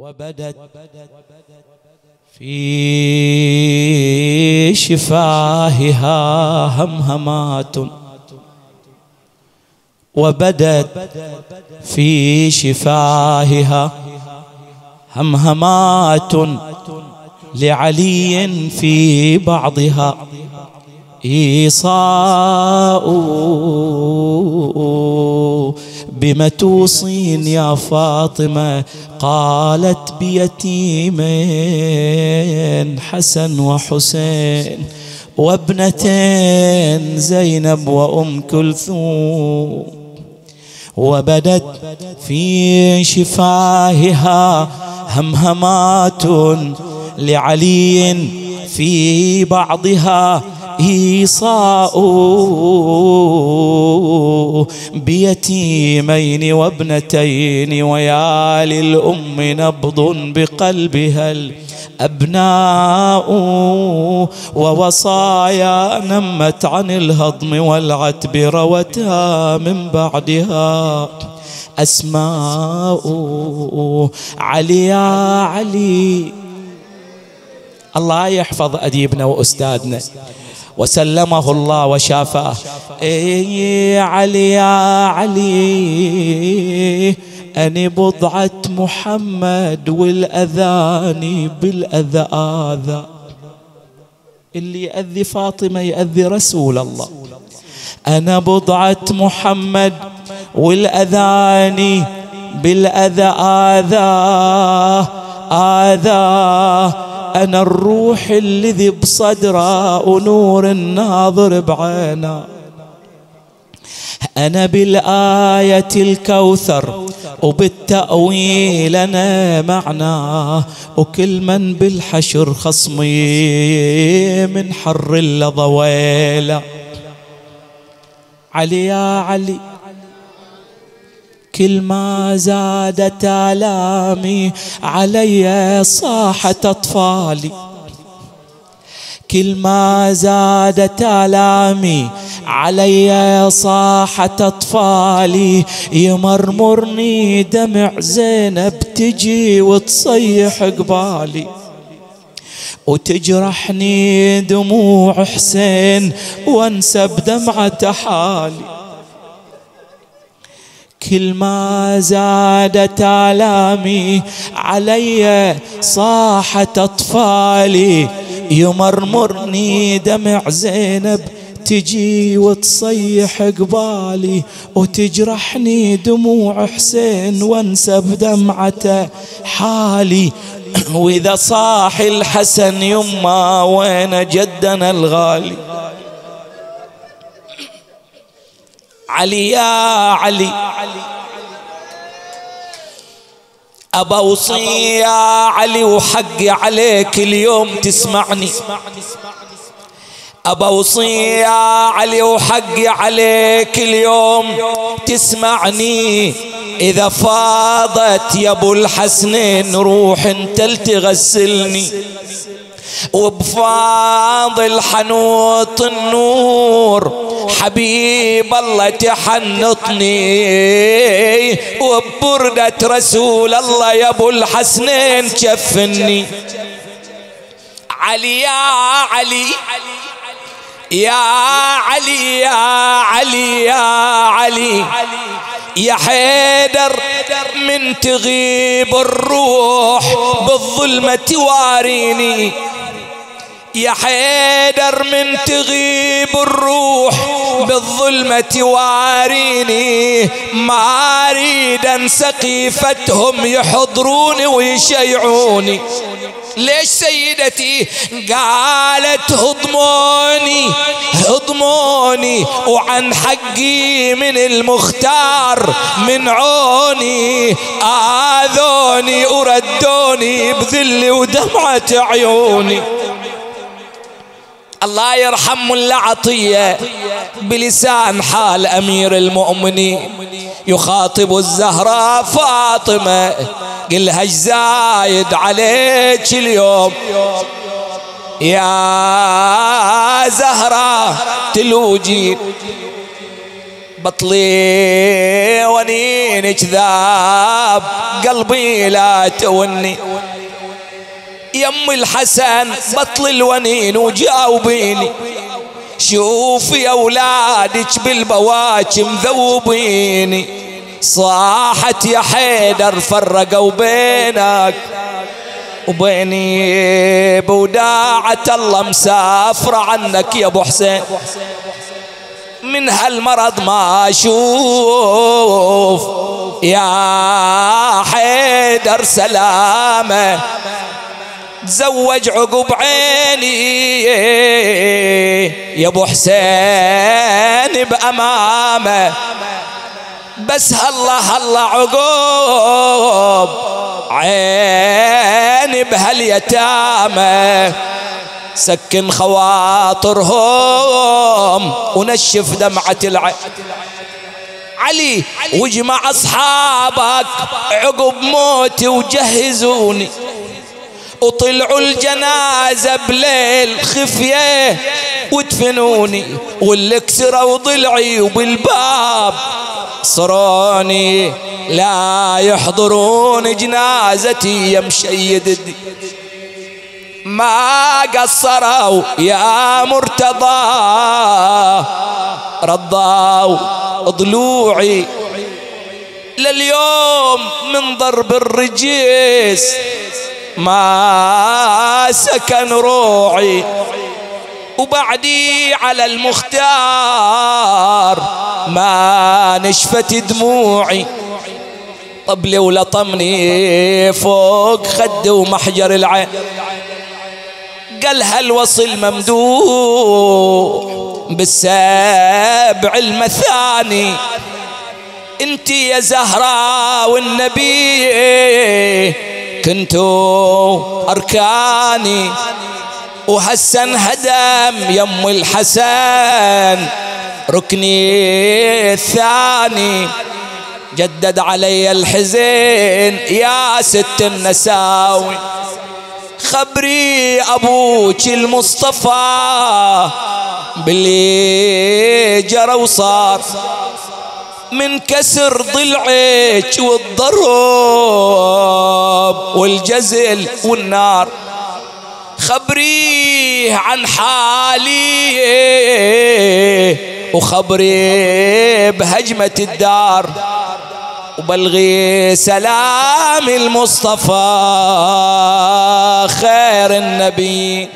وبدت في شفاهها همهمات. وبدت في شفاهها همهمات لعلي في بعضها. إيصاء بم توصين يا فاطمة؟ قالت بيتيمين حسن وحسين وابنتين زينب وأم كلثوم. وبدت في شفاهها همهمات لعلي في بعضها إيصاء بيتيمين وابنتين ويا للأم نبض بقلبها الأبناء ووصايا نمت عن الهضم والعتب روتها من بعدها أسماء علي يا علي. الله يحفظ أديبنا وأستاذنا. وسلمه الله وشافاه اي علي يا علي أني بضعة محمد والأذاني بالأذى آذى اللي يأذي فاطمة يأذي رسول الله. أنا بضعة محمد والأذاني بالأذى آذاه آذاه أنا الروح الذي بصدره ونور الناظر بعينه أنا بالآية الكوثر وبالتأويل أنا معناه وكل من بالحشر خصمي من حر اللظويلة علي يا علي. كل ما زادت آلامي علي صاحت أطفالي. كل ما زادت آلامي علي صاحت أطفالي. يمرمرني دمع زينب تجي وتصيح قبالي. وتجرحني دموع حسين وانسى بدمعة حالي. كل ما زادت آلامي علي صاحت أطفالي. يمرمرني دمع زينب تجي وتصيح قبالي وتجرحني دموع حسين وانسى بدمعته حالي. وإذا صاح الحسن يما وين جدنا الغالي؟ علي يا علي. أبا أوصي يا علي وحقي عليك اليوم تسمعني. أبا أوصي يا علي وحقي عليك اليوم تسمعني. إذا فاضت يا أبو الحسنين روح انت تغسلني وبفاضل حنوط النور حبيب الله تحنطني. وببردة رسول الله يا أبو الحسنين كفني. علي يا علي يا علي يا علي يا علي. يا حيدر من تغيب الروح بالظلمة واريني. يا حيدر من تغيب الروح بالظلمة واريني ما أريد أن سقيفتهم يحضروني ويشيعوني. ليش سيدتي قالت هضموني هضموني وعن حقي من المختار من عوني آذوني وردوني بذل ودمعة عيوني. الله يرحم ملا عطية بلسان حال أمير المؤمنين. يخاطب الزهراء فاطمة قلها زايد عليك اليوم؟ يا زهرة تلوجي بطلي ونين ذاب قلبي لا توني. يم الحسن بطل الونين وجاوبيني شوفي اولادك بالبواكي مذوبيني صاحت يا حيدر فرقوا بينك. وبيني بوداعة الله مسافر عنك يا أبو حسين. من هالمرض ما أشوف. يا حيدر سلامة. تزوج عقب عيني. يا أبو حسين بأمامه. بس هلا هلا عقب عيني بهاليتامى. سكن خواطرهم ونشف دمعة العين علي واجمع أصحابك. عقب موتي وجهزوني. وطلعوا الجنازة بليل خفية. ودفنوني واللي كسروا ضلعي وبالباب. صروني لا يحضرون جنازتي يا مشيد. ما قصروا يا مرتضى. رضاوا ضلوعي. لليوم من ضرب الرجيس. ما سكن روعي وبعدي على المختار ما نشفت دموعي. طبلي ولطمني فوق خدي ومحجر العين. قال هالوصل ممدوح بالسبع المثاني. انت يا زهراء والنبي كنتوا أركاني وحسن هدم يم الحسن. ركني الثاني جدد علي الحزين. يا ست النساوي خبري أبوك المصطفى. باللي جرى وصار من كسر ضلعك والضرب والجزل والنار. خبريه عن حالي وخبري بهجمة الدار. وبلغي سلام المصطفى خير النبي.